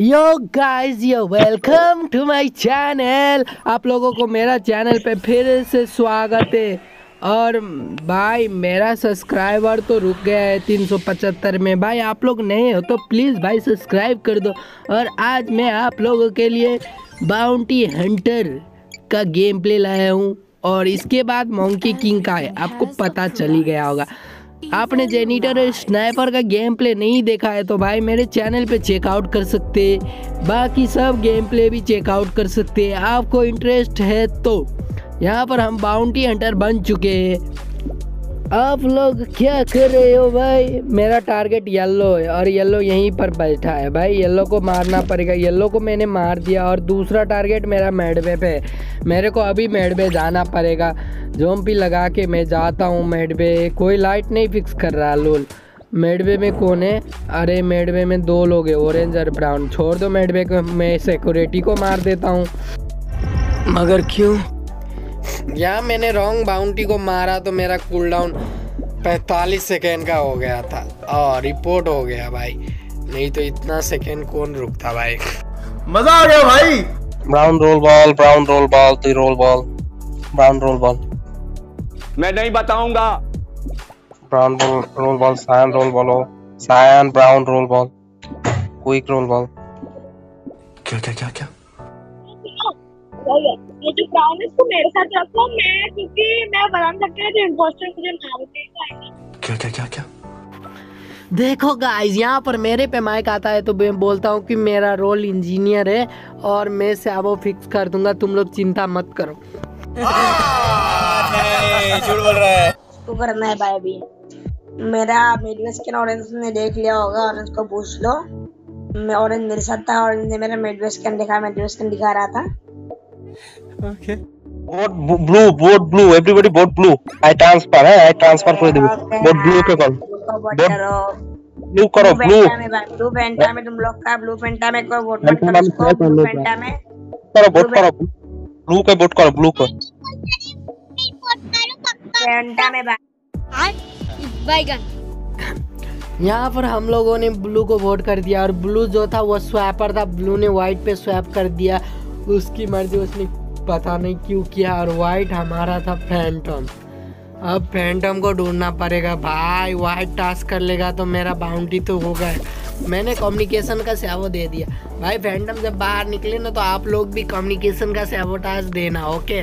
Yo guys yo welcome to my channel आप लोगों को मेरा चैनल पे फिर से स्वागत है। और भाई, मेरा सब्सक्राइबर तो रुक गया है 375 में। भाई, आप लोग नए हो तो प्लीज़ भाई सब्सक्राइब कर दो। और आज मैं आप लोगों के लिए बाउंटी हंटर का गेम प्ले लाया हूँ। और इसके बाद मोंकी किंग का है। आपको पता चल ही गया होगा। आपने जेनिटर और स्नाइपर का गेम प्ले नहीं देखा है तो भाई मेरे चैनल पे चेकआउट कर सकते बाकी सब गेम प्ले भी चेकआउट कर सकते आपको इंटरेस्ट है तो यहाँ पर हम बाउंटी हंटर बन चुके हैं। आप लोग क्या कर रहे हो भाई? मेरा टारगेट येलो है और येलो यहीं पर बैठा है भाई। येलो को मारना पड़ेगा। येलो को मैंने मार दिया और दूसरा टारगेट मेरा मेडवे पे है। मेरे को अभी मेडवे जाना पड़ेगा। जोम्पी लगा के मैं जाता हूँ मेडवे कोई लाइट नहीं फिक्स कर रहा लोल। मेडवे में कौन है? अरे मेडवे में दो लोग हैं। ऑरेंज और ब्राउन छोड़ दो मेडवे को। मैं सिक्योरिटी को मार देता हूँ। मगर क्यों? यहाँ मैंने रॉन्ग बाउंटी को मारा तो मेरा कूल डाउन पैंतालीस सेकेंड का हो गया था। और रिपोर्ट हो गया भाई। नहीं तो इतना सेकेंड कौन रुकता भाई? मज़ा आ गया भाई। Brown roll ball brown roll ball तू roll ball brown roll ball मैं नहीं बताऊँगा। Brown roll roll ball cyan roll ball हो। Cyan brown roll ball quick roll ball क्या क्या क्या क्या? ये जो ब्राउन इसको मेरे साथ रखो। मैं क्योंकि मैं बना सकती हूँ जो इम्पोस्टर मुझे मार देगा क्या क्या क्या क्या? देखो गाइस यहाँ पर मेरे पे माइक आता है तो मैं बोलता हूँ कि मेरा रोल इंजीनियर है और मैं से वो फिक्स कर दूँगा। तुम लोग चिंता मत करो। झूठ बोल रहा है तो करना है भाई अभी। मेरा मिडवेस्ट के ऑरेंज ने देख लिया होगा ऑरेंज को पूछ लो। मैं ऑरेंज मेरे साथ था ऑरेंज ने मेरा मिडवेस्ट दिखा मिडवेस्ट दिखा रहा था। vote blue vote blue everybody vote blue I transfer है आई ट्रांसफर করে দেব बोट ब्लू पे कॉल ब्लू करो ब्लू ब्लू पेंटा में तुम लोग का ब्लू पेंटा में कोई वोट मत करो उसको ब्लू पेंटा में करो बोट करो ब्लू पे बोट करो ब्लू पे पेंटा में बैगन यहाँ पर हम लोगों ने ब्लू को वोट कर दिया और ब्लू जो था वो स्वैपर था ब्लू ने व्हाइट पे स्वैप कर दिया उसकी मर्जी उसने पता नहीं क्यों किया और व्हाइट हमारा था फैंटम अब फैंटम को ढूंढना पड़ेगा। भाई व्हाइट टास्क कर लेगा तो मेरा बाउंड्री तो हो गया। मैंने कम्युनिकेशन का सेवो दे दिया। भाई फैंटम जब बाहर निकले ना तो आप लोग भी कम्युनिकेशन का सेवो टास्क देना ओके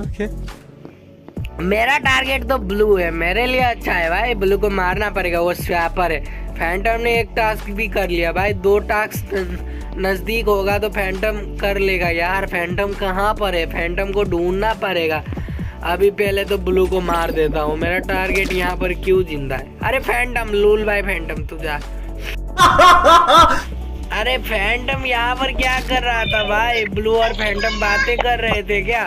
ओके मेरा टारगेट तो ब्लू है। मेरे लिए अच्छा है भाई। ब्लू को मारना पड़ेगा वो स्वैपर है। फैंटम ने एक टास्क भी कर लिया। भाई दो टास्क नज़दीक होगा तो फैंटम कर लेगा। यार फैंटम कहाँ पर है? फैंटम को ढूंढना पड़ेगा। अभी पहले तो ब्लू को मार देता हूँ। मेरा टारगेट यहाँ पर क्यों ज़िंदा है? अरे फैंटम लूल भाई फैंटम तू जा। अरे फैंटम यहाँ पर क्या कर रहा था भाई? ब्लू और फैंटम बातें कर रहे थे क्या?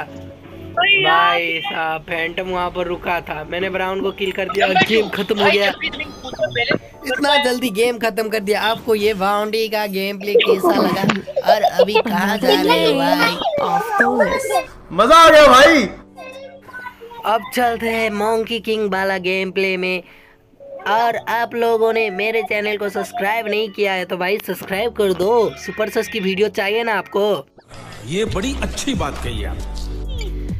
भाई साहब फैंटम वहाँ पर रुका था। मैंने ब्राउन को किल कर दिया और गेम खत्म हो गया। इतना जल्दी गेम खत्म कर दिया। आपको ये बाउंड्री का गेम प्ले कैसा लगा? और अभी कहाँ जा रहे हो भाई? मज़ा आ गया भाई। अब चलते हैं मोंकी किंग वाला गेम प्ले में। और आप लोगों ने मेरे चैनल को सब्सक्राइब नहीं किया है तो भाई सब्सक्राइब कर दो। सुपर सस की वीडियो चाहिए ना आपको? ये बड़ी अच्छी बात कही आप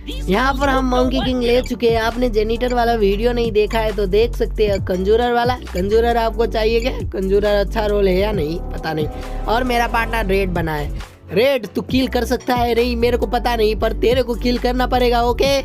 यहाँ पर हम मोंकी किंग ले चुके हैं। आपने जेनीटर वाला वीडियो नहीं देखा है तो देख सकते हैं कंजूरर वाला। कंजूरर आपको चाहिए क्या? कंजूरर अच्छा रोल है या नहीं? पता नहीं। और मेरा पार्टनर रेड बना है। रेड तू किल कर सकता है। नहीं, मेरे को पता नहीं, पर तेरे को किल करना पड़ेगा ओके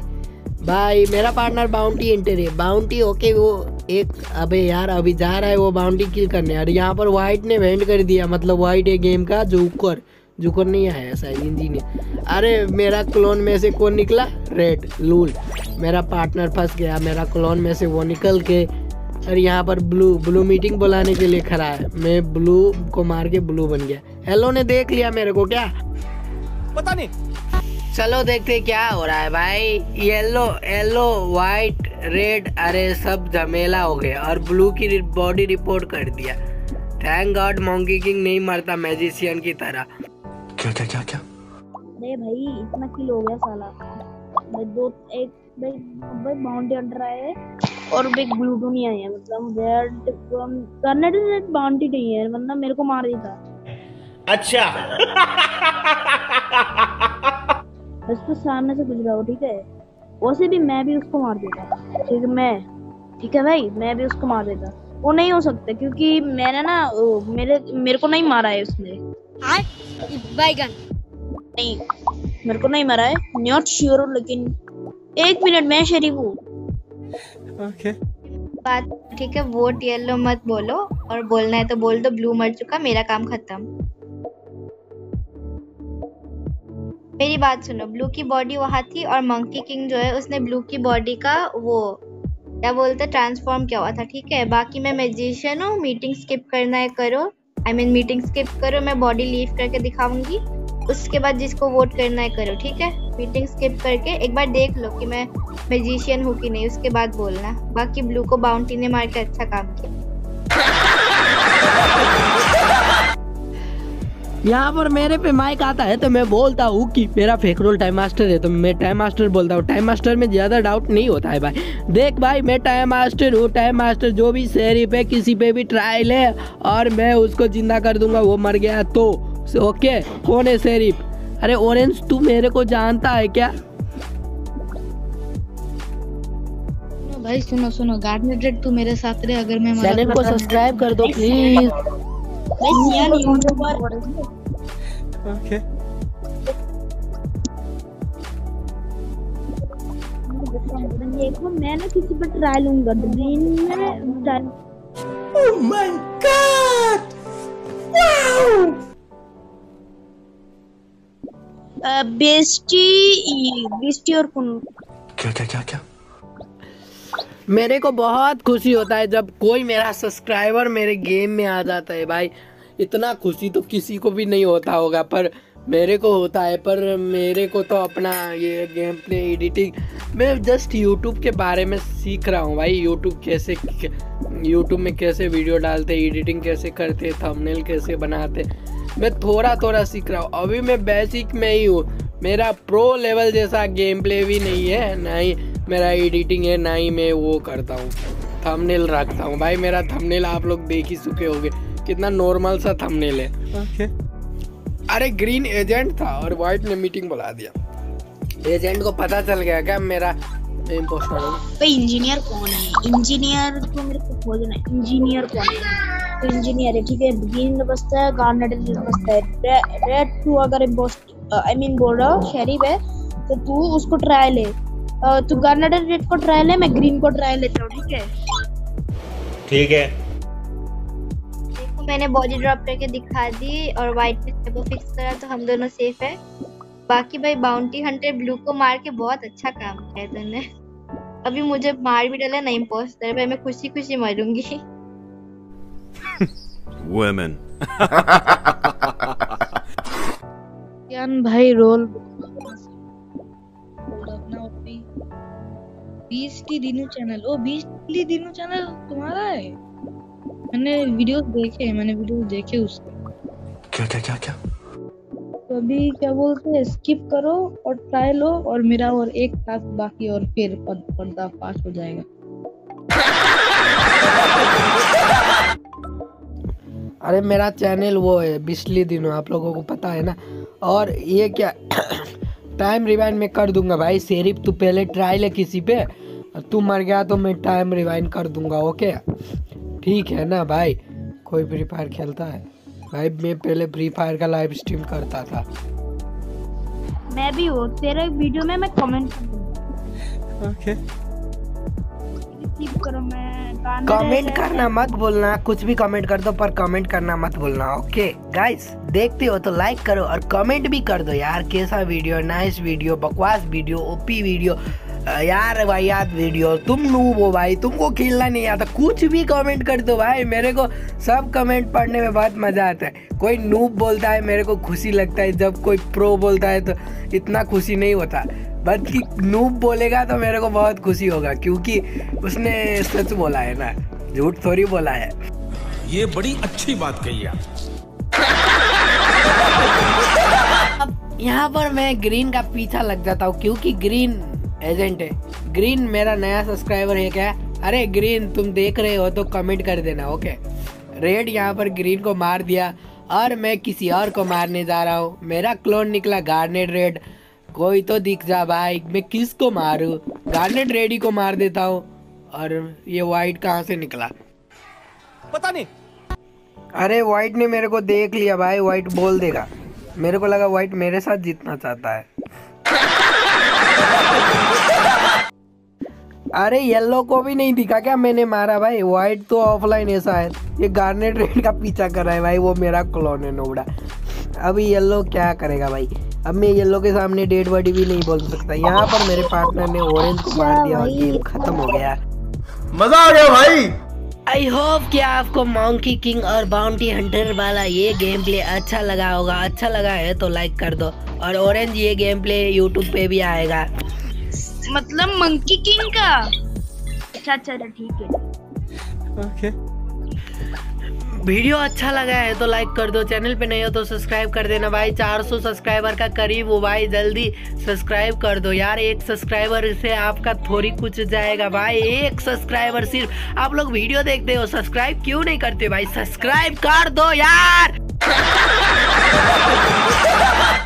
भाई, मेरा पार्टनर बाउंटी एंटर है। बाउंटी ओके वो एक, अबे यार, अभी जा रहा है वो बाउंटी किल करने। और यहाँ पर व्हाइट ने वेंट कर दिया। मतलब व्हाइट है गेम का जोकर जोकर नहीं आया शायद इंजीनियर। अरे मेरा क्लोन में से कौन निकला? रेड लूल मेरा पार्टनर फंस गया मेरा क्लोन में से वो निकल के और यहाँ पर ब्लू ब्लू मीटिंग बुलाने के लिए खड़ा है। मैं ब्लू को मार के ब्लू बन गया। हेलो ने देख लिया मेरे को क्या? पता नहीं। चलो देखते क्या हो रहा है भाई। येलो येलो वाइट रेड अरे सब झमेला हो गया और ब्लू की बॉडी रिपोर्ट कर दिया। थैंक गॉड मोंकी किंग नहीं मरता मैजिशियन की तरह। क्या क्या क्या क्या? अरे भाई इतना किल हो गया साला। भाई दो एक भाई भाई बाउंड्री अंडर आए और भाई ब्लूटूथ नहीं आए हैं मतलब रेड कर्नेट बाउंड्री नहीं है वरना मेरे को मार देता। बस तो सामने से गुजरा हो ठीक है? वैसे भी मैं भी उसको मार देता ठीक है? मैं ठीक है भाई? मैं भी उसको मार देता। वो नहीं हो सकता क्योंकि मैंने ना मेरे मेरे को नहीं मारा है उसने। बैगन नहीं मेरे को नहीं मारा है। नॉट श्योर लेकिन एक मिनट मैं शरीफ हूँ। बात ठीक है वोट येलो मत बोलो और बोलना है तो बोल दो ब्लू मर चुका मेरा काम खत्म। मेरी बात सुनो ब्लू की बॉडी वहाँ थी और मंकी किंग जो है उसने ब्लू की बॉडी का वो क्या बोलते ट्रांसफॉर्म किया हुआ था ठीक है? बाकी मैं मैजिशियन हूँ मीटिंग स्किप करना है करो। आई मीन मीटिंग स्किप करो, मैं बॉडी लीव करके दिखाऊँगी। उसके बाद जिसको वोट करना है करो, ठीक है? मीटिंग स्किप करके एक बार देख लो कि मैं मैजिशियन हूँ कि नहीं, उसके बाद बोलना। बाकी ब्लू को बाउंटी ने मार के अच्छा काम किया। यहाँ पर मेरे पे माइक आता है तो मैं बोलता हूँ कि मेरा फेक रोल टाइम मास्टर है तो मैं टाइम मास्टर बोलता हूँ। टाइम मास्टर में ज़्यादा डाउट नहीं होता है भाई। देख भाई मैं टाइम मास्टर हूँ। टाइम मास्टर जो भी शरीफ है किसी पे भी ट्रायल है और मैं उसको ज़िंदा कर दूँगा वो मर गया तो। ओके कौन है शरीफ अरे ऑरेंज तू मेरे को जानता है क्या? भाई सुनो सुनो। गार्डनर तू मेरे साथ रहे अगर मैं चैनल को सब्सक्राइब कर दो प्लीज़ मैं सियान यूट्यूबर देखो मैं ना किसी पर ट्राई लूँगा ग्रीन में ट्राई बेस्टी बेस्टी और कौन। क्या क्या क्या क्या? मेरे को बहुत खुशी होता है जब कोई मेरा सब्सक्राइबर मेरे गेम में आ जाता है भाई। इतना खुशी तो किसी को भी नहीं होता होगा, पर मेरे को होता है, पर मेरे को तो अपना ये गेम प्ले एडिटिंग मैं जस्ट यूट्यूब के बारे में सीख रहा हूँ भाई। यूट्यूब कैसे यूट्यूब में कैसे वीडियो डालते एडिटिंग कैसे करते थंबनेल कैसे बनाते, मैं थोड़ा थोड़ा सीख रहा हूँ। अभी मैं बेसिक में ही हूँ। मेरा प्रो लेवल जैसा गेम प्ले भी नहीं है, ना ही मेरा एडिटिंग है, ना ही मैं वो करता हूँ। थंबनेल रखता हूँ। भाई मेरा थंबनेल आप लोग देख ही चुके होंगे। कितना नॉर्मल सा थंबनेल है। अरे ग्रीन एजेंट था और व्हाइट ने मीटिंग बुला दिया। एजेंट को पता चल गया क्या मेरा इम्पोस्टर हूँ? भाई इंजीनियर कौन है? इंजीनियर को मेरे को खोजना है। इंजीनियर कौन है? तो इंजीनियर है ठीक है? ग्रीन बसता है गार्नेट में बसता है। रेड तू अगर आई मीन बोल रहा हूँ शेरिफ है तो तू उसको ट्राई ले। तू गार्नेट रेड को ट्राई ले मैं ग्रीन को ट्राई लेता हूँ ठीक है? ठीक है। मैंने बॉडी ड्रॉप करके दिखा दी और व्हाइट पे को फिक्स करा तो हम दोनों सेफ़ है। बाकी भाई बाउंटी हंटर ब्लू को मार के बहुत अच्छा काम किया तूने। अभी मुझे मार भी डाला ना इम्पोस्टर भाई मैं खुशी खुशी मरूँगी। Women. यान भाई रोल बीस टी दिनू चैनल ओ बीस टी दिनू चैनल तुम्हारा है? मैंने वीडियो देखे मैंने वीडियो देखे उसके। क्या क्या क्या क्या? तो अभी क्या बोलते हैं स्किप करो और ट्राई लो और मेरा और एक टास्क बाकी और फिर पर्दा पास हो जाएगा। अरे मेरा चैनल वो है बिजली दिनों आप लोगों को पता है ना? और ये क्या टाइम रिवाइंड में कर दूँगा भाई शेरिफ तू पहले ट्राई ले किसी पे तू मर गया तो मैं टाइम रिवाइंड कर दूँगा ओके ठीक है ना भाई? कोई फ्री फायर खेलता है। भाई मैं पहले फ्री फायर का लाइव स्ट्रीम करता था। मैं भी हूँ। तेरे वीडियो में मैं कमेंट कर दूँगा करो मैं कमेंट करना मत बोलना कुछ भी कमेंट कर दो पर कमेंट करना मत बोलना ओके गाइस देखते हो तो लाइक करो और कमेंट भी कर दो यार। कैसा वीडियो नाइस वीडियो बकवास वीडियो ओपी वीडियो यार भाई याद वीडियो तुम नूब हो भाई तुमको खेलना नहीं आता। कुछ भी कमेंट कर दो भाई मेरे को सब कमेंट पढ़ने में बहुत मज़ा आता है। कोई नूब बोलता है मेरे को खुशी लगता है। जब कोई प्रो बोलता है तो इतना खुशी नहीं होता। बट कि नूब बोलेगा तो मेरे को बहुत खुशी होगा क्योंकि उसने सच बोला है ना झूठ थोड़ी बोला है। ये बड़ी अच्छी बात कही आप यहाँ पर मैं ग्रीन का पीछा लग जाता हूँ क्योंकि ग्रीन एजेंट है। ग्रीन मेरा नया सब्सक्राइबर है क्या? अरे ग्रीन तुम देख रहे हो तो कमेंट कर देना ओके रेड यहाँ पर ग्रीन को मार दिया और मैं किसी और को मारने जा रहा हूँ। मेरा क्लोन निकला गार्नेट रेड कोई तो दिख जा भाई मैं किसको मारूं? गार्नेट रेडी को मार देता हूँ। और ये वाइट कहाँ से निकला? पता नहीं। अरे वाइट ने मेरे को देख लिया भाई वाइट बोल देगा। मेरे को लगा वाइट मेरे साथ जीतना चाहता है। अरे येलो को भी नहीं दिखा क्या मैंने मारा भाई? व्हाइट तो ऑफलाइन ऐसा है ये गार्नेट रेड का पीछा कर रहा है भाई, वो मेरा क्लोन है नोबड़ा अभी येलो क्या करेगा भाई? अब मैं येलो के सामने डेड बॉडी भी नहीं बोल सकता। यहाँ पर मेरे पार्टनर ने ऑरेंज को मार दिया और गेम खत्म हो गया। मज़ा आ गया भाई। आई होप कि आपको मॉन्की किंग और बाउंटी हंटर वाला ये गेम प्ले अच्छा लगा होगा। अच्छा लगा है तो लाइक कर दो। और ऑरेंज ये गेम प्ले यूट्यूब पे भी आएगा। मतलब मंकी किंग का? अच्छा अच्छा ठीक है। वीडियो अच्छा लगा है तो लाइक कर दो, चैनल पे नहीं हो तो सब्सक्राइब कर देना भाई। 400 सब्सक्राइबर का करीब हो भाई, जल्दी सब्सक्राइब कर दो यार। एक सब्सक्राइबर से आपका थोड़ी कुछ जाएगा भाई, एक सब्सक्राइबर सिर्फ़। आप लोग वीडियो देखते हो, सब्सक्राइब क्यों नहीं करते भाई? सब्सक्राइब कर दो यार।